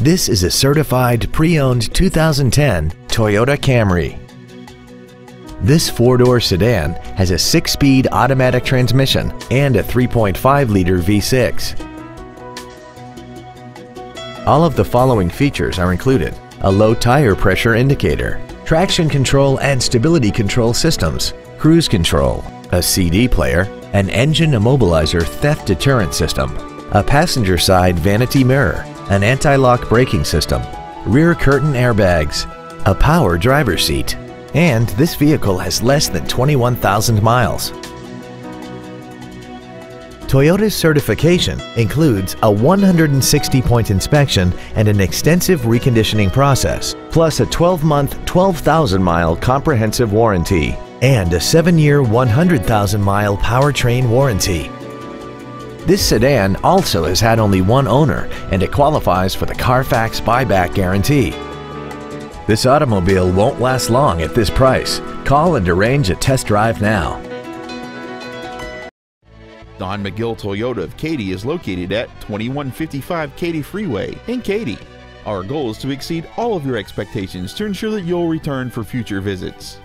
This is a certified pre-owned 2010 Toyota Camry. This four-door sedan has a six-speed automatic transmission and a 3.5-liter V6. All of the following features are included. A low tire pressure indicator, traction control and stability control systems, cruise control, a CD player, an engine immobilizer theft deterrent system, a passenger side vanity mirror, an anti-lock braking system, rear curtain airbags, a power driver seat, and this vehicle has less than 21,000 miles. Toyota's certification includes a 160-point inspection and an extensive reconditioning process, plus a 12-month, 12,000-mile comprehensive warranty and a 7-year, 100,000-mile powertrain warranty. This sedan also has had only one owner and it qualifies for the Carfax buyback guarantee. This automobile won't last long at this price. Call and arrange a test drive now. Don McGill Toyota of Katy is located at 2155 Katy Freeway in Katy. Our goal is to exceed all of your expectations to ensure that you'll return for future visits.